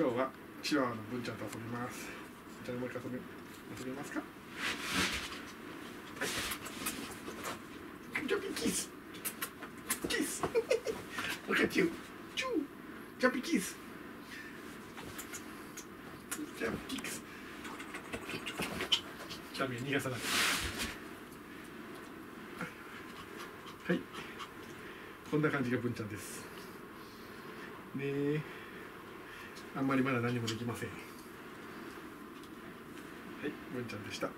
今日はチワワの文ちゃんと遊びます。文ちゃんもう一回遊び遊びますか？はい。ジャンピーキスキスもう一回チューチュー。ジャンピーキスジャンピーキスジャンピー逃がさない。はい。こんな感じが文ちゃんです。ねえあんまりまだ何もできません。はい文ちゃんでした。